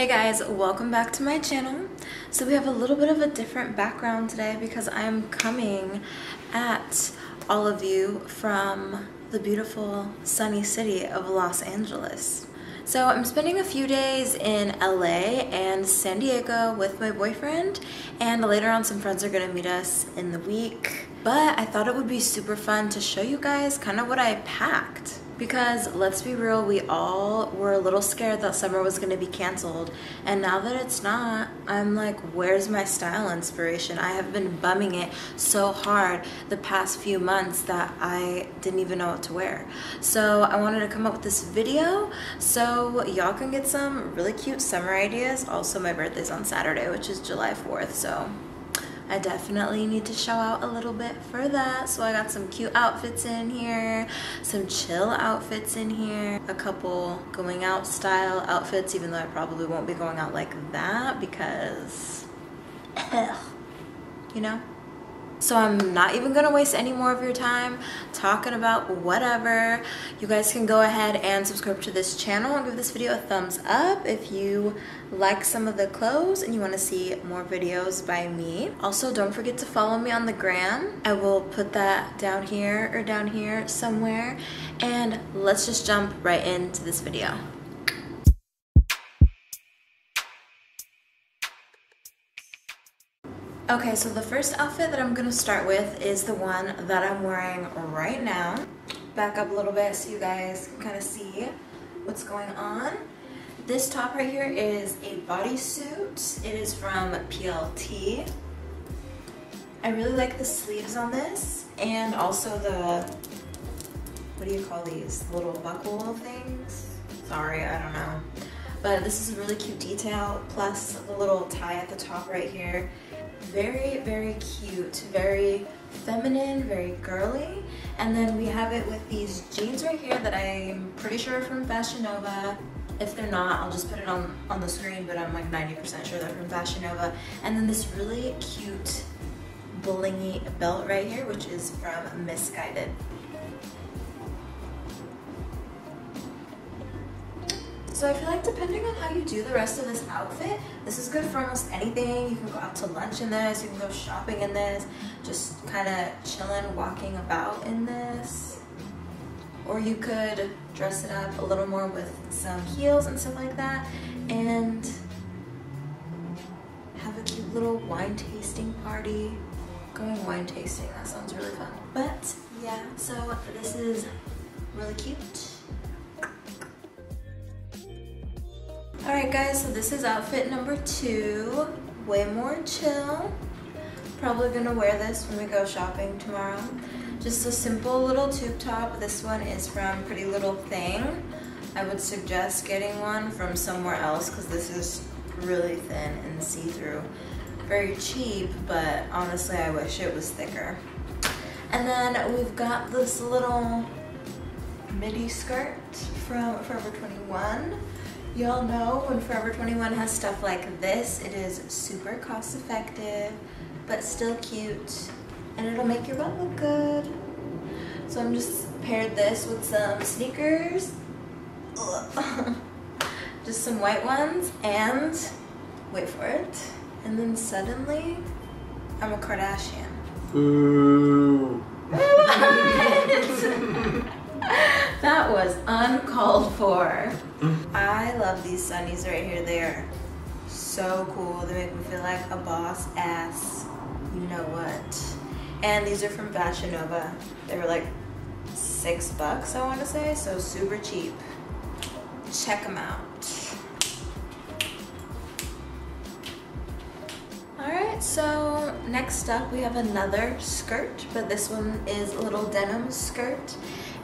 Hey guys, welcome back to my channel. So we have a little bit of a different background today because I'm coming at all of you from the beautiful sunny city of Los Angeles. So I'm spending a few days in LA and San Diego with my boyfriend and later on some friends are gonna meet us in the week. But I thought it would be super fun to show you guys kind of what I packed because let's be real, we all were a little scared that summer was gonna be canceled. And now that it's not, I'm like, where's my style inspiration? I have been bumming it so hard the past few months that I didn't even know what to wear. So I wanted to come up with this video so y'all can get some really cute summer ideas. Also, my birthday's on Saturday, which is July 4th, so I definitely need to show out a little bit for that. So I got some cute outfits in here, some chill outfits in here, a couple going out style outfits, even though I probably won't be going out like that because, you know? So I'm not even gonna waste any more of your time talking about whatever. You guys can go ahead and subscribe to this channel and give this video a thumbs up if you like some of the clothes and you wanna see more videos by me. Also, don't forget to follow me on the gram. I will put that down here or down here somewhere. And let's just jump right into this video. Okay, so the first outfit that I'm gonna start with is the one that I'm wearing right now. Back up a little bit so you guys can kind of see what's going on. This top right here is a bodysuit. It is from PLT. I really like the sleeves on this and also the, what do you call these? Little buckle things? Sorry, I don't know. But this is a really cute detail, plus the little tie at the top right here very, very cute, very feminine, very girly. And then we have it with these jeans right here that I'm pretty sure are from Fashion Nova. If they're not, I'll just put it on, on the screen, but I'm like 90% sure they're from Fashion Nova. And then this really cute blingy belt right here, which is from Missguided. So I feel like depending on how you do the rest of this outfit, this is good for almost anything. You can go out to lunch in this, you can go shopping in this, just kind of chilling, walking about in this. Or you could dress it up a little more with some heels and stuff like that and have a cute little wine tasting party. Going wine tasting, that sounds really fun. But yeah, so this is really cute. Alright guys, so this is outfit number two. Way more chill. Probably gonna wear this when we go shopping tomorrow. Just a simple little tube top. This one is from Pretty Little Thing. I would suggest getting one from somewhere else because this is really thin and see-through. Very cheap, but honestly I wish it was thicker. And then we've got this little midi skirt from Forever 21. Y'all know when Forever 21 has stuff like this, it is super cost effective, but still cute, and it'll make your butt look good. So I'm just paired this with some sneakers, just some white ones, and wait for it, and then suddenly, I'm a Kardashian. Ooh. that was uncalled for. These sunnies right here. They're so cool. They make me feel like a boss ass. You know what? And these are from Fashion Nova. They were like six bucks, I want to say, so super cheap. Check them out. Alright, so next up we have another skirt, but this one is a little denim skirt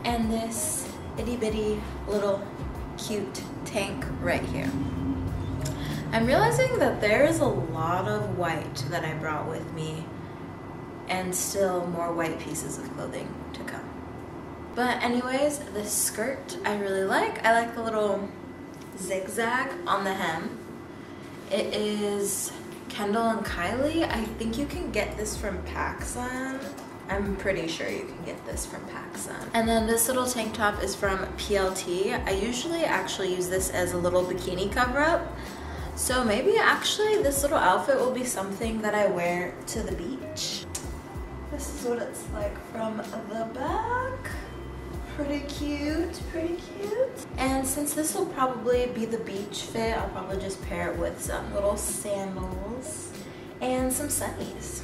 and this itty bitty little cute tank right here. I'm realizing that there is a lot of white that I brought with me and still more white pieces of clothing to come. But anyways, this skirt I really like. I like the little zigzag on the hem. It is Kendall and Kylie. I think you can get this from PacSun. I'm pretty sure you can get this from PacSun. And then this little tank top is from PLT. I usually actually use this as a little bikini cover up. So maybe actually this little outfit will be something that I wear to the beach. This is what it's like from the back. Pretty cute, pretty cute. And since this will probably be the beach fit, I'll probably just pair it with some little sandals and some sunnies.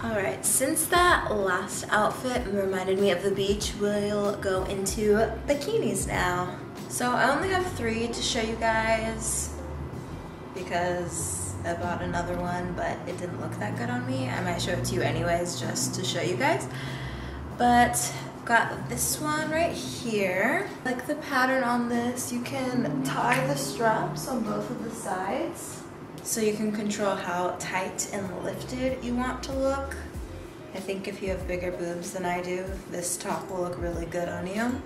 All right, since that last outfit reminded me of the beach, we'll go into bikinis now. So I only have three to show you guys because I bought another one, but it didn't look that good on me. I might show it to you anyways, just to show you guys. But got this one right here. Like the pattern on this, you can tie the straps on both of the sides so you can control how tight and lifted you want to look. I think if you have bigger boobs than I do, this top will look really good on you.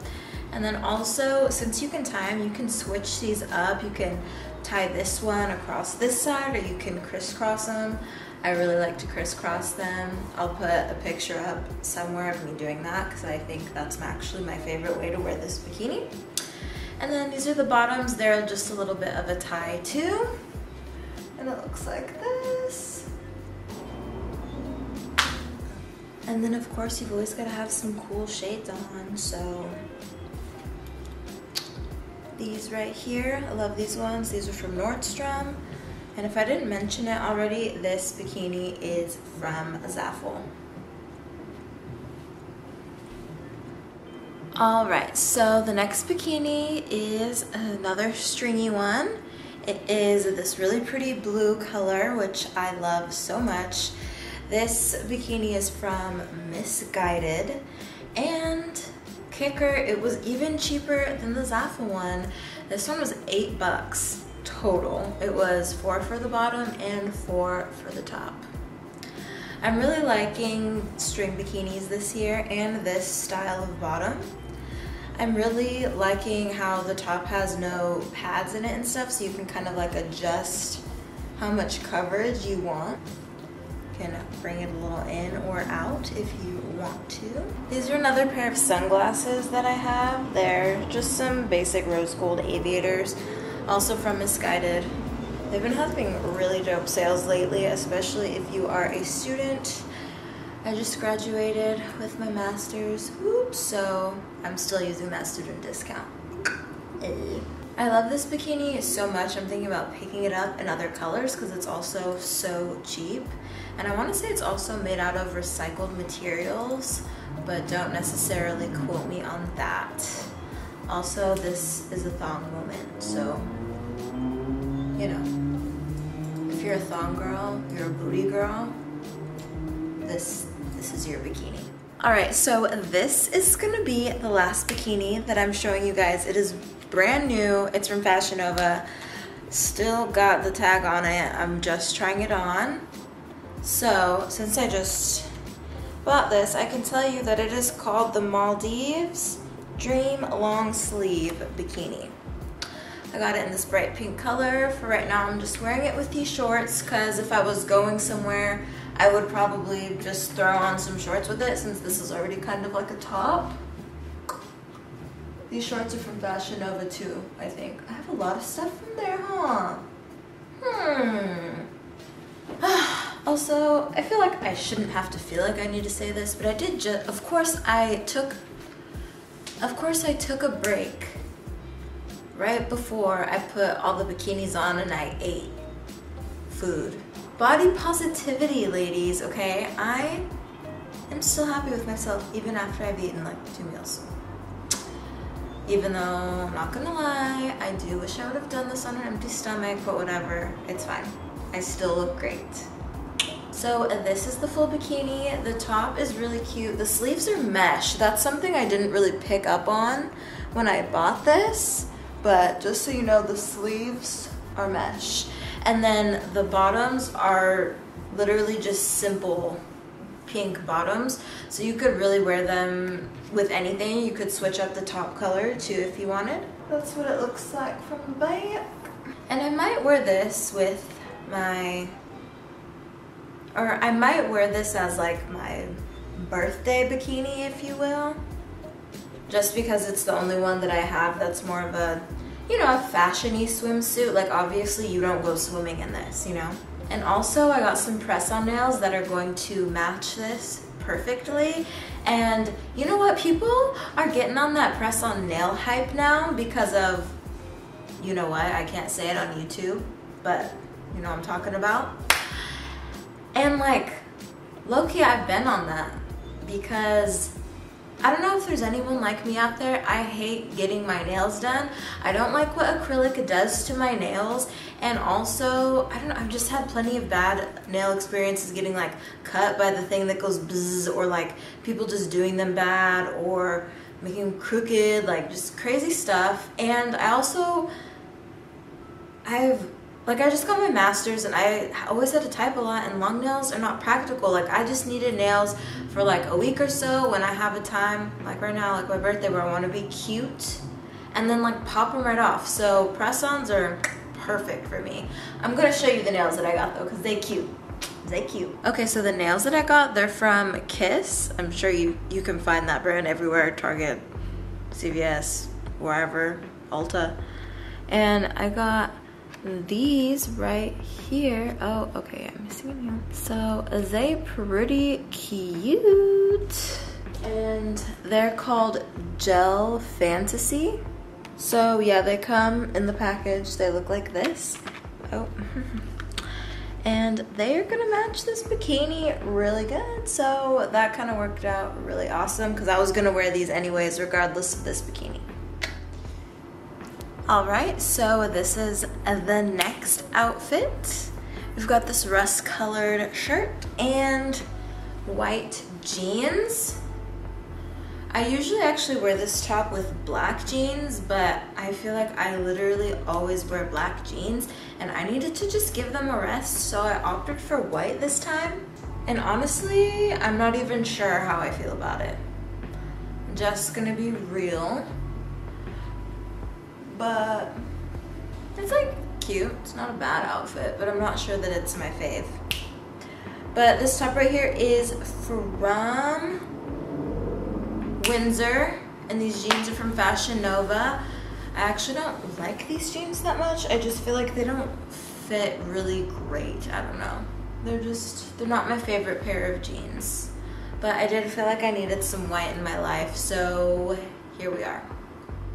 And then also, since you can tie them, you can switch these up. You can tie this one across this side or you can crisscross them. I really like to crisscross them. I'll put a picture up somewhere of me doing that because I think that's actually my favorite way to wear this bikini. And then these are the bottoms. They're just a little bit of a tie too and it looks like this. And then of course you've always got to have some cool shades on, so these right here, I love these ones. These are from Nordstrom. And if I didn't mention it already, this bikini is from Zaful. All right, so the next bikini is another stringy one. It is this really pretty blue color, which I love so much. This bikini is from Missguided and kicker, it was even cheaper than the Zaful one. This one was eight bucks total. It was four for the bottom and four for the top. I'm really liking string bikinis this year and this style of bottom. I'm really liking how the top has no pads in it and stuff, so you can kind of like adjust how much coverage you want. You can bring it a little in or out if you want to. These are another pair of sunglasses that I have. They're just some basic rose gold aviators, also from Missguided. They've been having really dope sales lately, especially if you are a student I just graduated with my master's, Oops, so I'm still using that student discount. Eh. I love this bikini so much, I'm thinking about picking it up in other colors because it's also so cheap. And I want to say it's also made out of recycled materials, but don't necessarily quote me on that. Also, this is a thong moment, so, you know, if you're a thong girl, you're a booty girl, this this is your bikini. All right, so this is gonna be the last bikini that I'm showing you guys. It is brand new, it's from Fashion Nova. Still got the tag on it, I'm just trying it on. So, since I just bought this, I can tell you that it is called the Maldives Dream Long Sleeve Bikini. I got it in this bright pink color. For right now, I'm just wearing it with these shorts because if I was going somewhere I would probably just throw on some shorts with it since this is already kind of like a top. These shorts are from Fashion Nova too, I think. I have a lot of stuff from there, huh? Hmm. also, I feel like I shouldn't have to feel like I need to say this, but I did just, of course I took, of course I took a break right before I put all the bikinis on and I ate food. Body positivity, ladies, okay? I am still happy with myself even after I've eaten like two meals. Even though, I'm not gonna lie, I do wish I would have done this on an empty stomach, but whatever, it's fine. I still look great. So this is the full bikini. The top is really cute. The sleeves are mesh. That's something I didn't really pick up on when I bought this, but just so you know, the sleeves are mesh. And then the bottoms are literally just simple pink bottoms. So you could really wear them with anything. You could switch up the top color too if you wanted. That's what it looks like from the back. And I might wear this with my, or I might wear this as like my birthday bikini, if you will. Just because it's the only one that I have that's more of a you know, a fashiony swimsuit. Like obviously you don't go swimming in this, you know? And also I got some press-on nails that are going to match this perfectly. And you know what? People are getting on that press-on nail hype now because of, you know what? I can't say it on YouTube, but you know I'm talking about. And like, low-key I've been on that because I don't know if there's anyone like me out there. I hate getting my nails done. I don't like what acrylic does to my nails. And also, I don't know, I've just had plenty of bad nail experiences getting like cut by the thing that goes bzzz or like people just doing them bad or making them crooked, like just crazy stuff. And I also, I've like I just got my master's and I always had to type a lot and long nails are not practical. Like I just needed nails for like a week or so when I have a time, like right now, like my birthday where I want to be cute and then like pop them right off. So press-ons are perfect for me. I'm gonna show you the nails that I got though because they cute. They cute. Okay, so the nails that I got, they're from Kiss. I'm sure you, you can find that brand everywhere, Target, CVS, wherever, Ulta. And I got these right here. Oh, okay, I'm missing nail. So they pretty cute. And they're called Gel Fantasy. So yeah, they come in the package. They look like this. Oh. and they are gonna match this bikini really good. So that kind of worked out really awesome because I was gonna wear these anyways, regardless of this bikini. All right, so this is the next outfit. We've got this rust colored shirt and white jeans. I usually actually wear this top with black jeans, but I feel like I literally always wear black jeans and I needed to just give them a rest, so I opted for white this time. And honestly, I'm not even sure how I feel about it. I'm just gonna be real but it's like cute. It's not a bad outfit, but I'm not sure that it's my fave. But this top right here is from Windsor, and these jeans are from Fashion Nova. I actually don't like these jeans that much. I just feel like they don't fit really great. I don't know. They're just, they're not my favorite pair of jeans. But I did feel like I needed some white in my life, so here we are.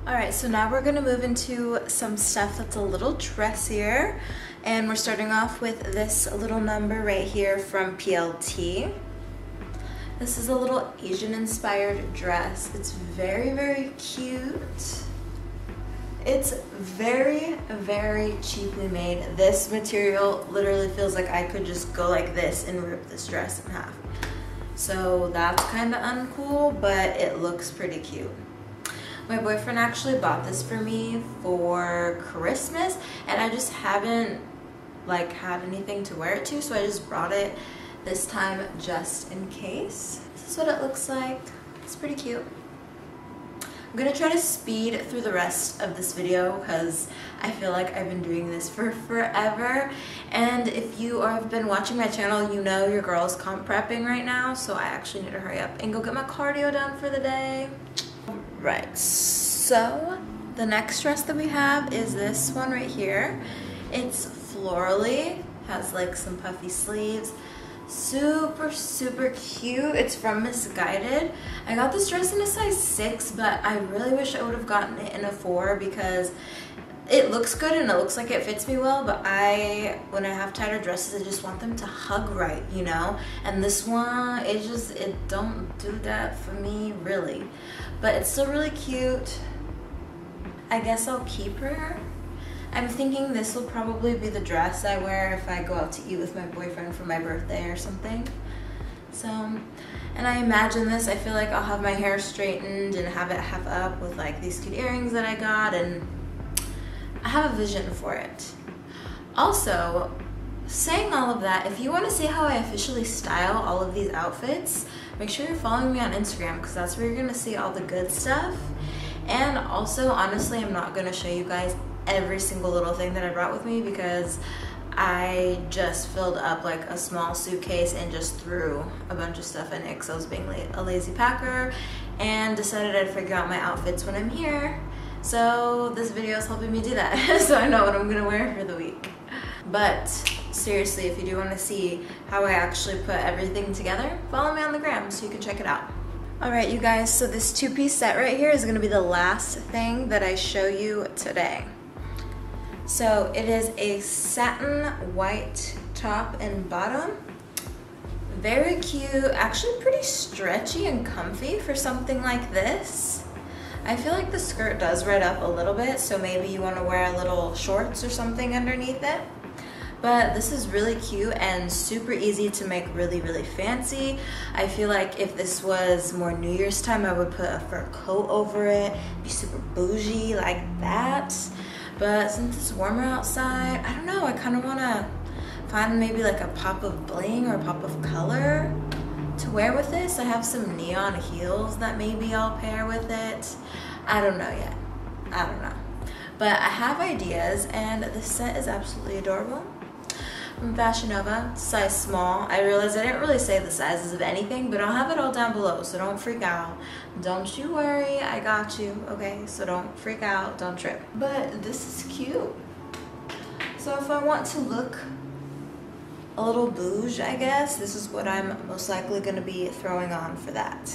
All right, so now we're gonna move into some stuff that's a little dressier. And we're starting off with this little number right here from PLT. This is a little Asian inspired dress. It's very, very cute. It's very, very cheaply made. This material literally feels like I could just go like this and rip this dress in half. So that's kind of uncool, but it looks pretty cute. My boyfriend actually bought this for me for Christmas and I just haven't like had anything to wear it to so I just brought it this time just in case. This is what it looks like. It's pretty cute. I'm gonna try to speed through the rest of this video because I feel like I've been doing this for forever and if you have been watching my channel you know your girl's comp prepping right now so I actually need to hurry up and go get my cardio done for the day. Right, so the next dress that we have is this one right here. It's florally, has like some puffy sleeves. Super, super cute. It's from Missguided. I got this dress in a size 6, but I really wish I would have gotten it in a 4 because it looks good and it looks like it fits me well, but I, when I have tighter dresses, I just want them to hug right, you know? And this one, it just, it don't do that for me, really. But it's still really cute. I guess I'll keep her. I'm thinking this will probably be the dress I wear if I go out to eat with my boyfriend for my birthday or something. So, and I imagine this, I feel like I'll have my hair straightened and have it half up with like these cute earrings that I got and I have a vision for it. Also, saying all of that, if you want to see how I officially style all of these outfits, make sure you're following me on Instagram because that's where you're going to see all the good stuff. And also, honestly, I'm not going to show you guys every single little thing that I brought with me because I just filled up like a small suitcase and just threw a bunch of stuff in it because I was being a lazy packer and decided I'd figure out my outfits when I'm here So this video is helping me do that. so I know what I'm gonna wear for the week. But seriously, if you do wanna see how I actually put everything together, follow me on the gram so you can check it out. All right, you guys, so this two-piece set right here is gonna be the last thing that I show you today. So it is a satin white top and bottom. Very cute, actually pretty stretchy and comfy for something like this. I feel like the skirt does ride up a little bit, so maybe you wanna wear a little shorts or something underneath it. But this is really cute and super easy to make really, really fancy. I feel like if this was more New Year's time, I would put a fur coat over it, be super bougie like that. But since it's warmer outside, I don't know, I kind of want to find maybe like a pop of bling or a pop of color to wear with this. I have some neon heels that maybe I'll pair with it. I don't know yet. I don't know. But I have ideas and this set is absolutely adorable from Fashion Nova, size small. I realize I didn't really say the sizes of anything, but I'll have it all down below, so don't freak out. Don't you worry, I got you, okay? So don't freak out, don't trip. But this is cute. So if I want to look a little bouge, I guess, this is what I'm most likely gonna be throwing on for that.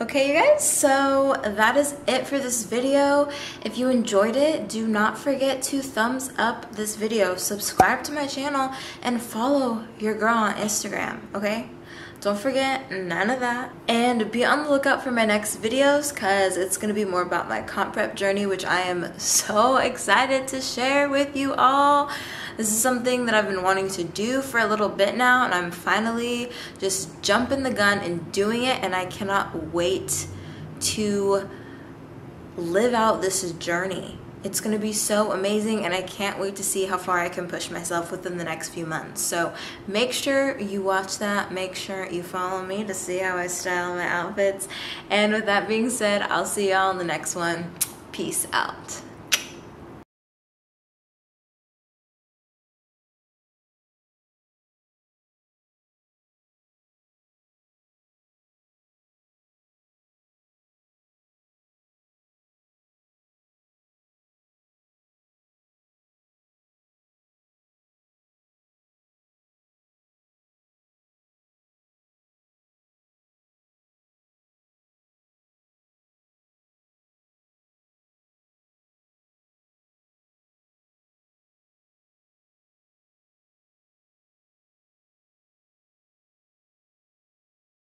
Okay, you guys, so that is it for this video. If you enjoyed it, do not forget to thumbs up this video, subscribe to my channel, and follow your girl on Instagram, okay? Don't forget none of that. And be on the lookout for my next videos because it's going to be more about my comp prep journey, which I am so excited to share with you all. This is something that I've been wanting to do for a little bit now, and I'm finally just jumping the gun and doing it, and I cannot wait to live out this journey. It's going to be so amazing and I can't wait to see how far I can push myself within the next few months. So make sure you watch that. Make sure you follow me to see how I style my outfits. And with that being said, I'll see y'all in the next one. Peace out.